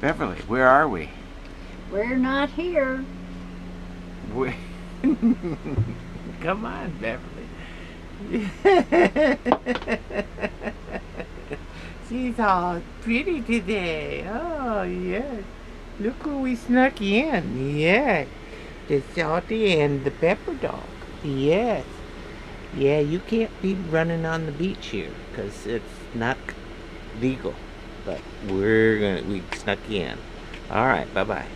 Beverly, where are we? We're not here. we Come on, Beverly. She's all pretty today. Oh, yes. Look who we snuck in. Yes. The Salty and the Pepper Dog. Yes. Yeah, you can't be running on the beach here because it's not legal. But we're gonna, we snuck in. All right, bye-bye.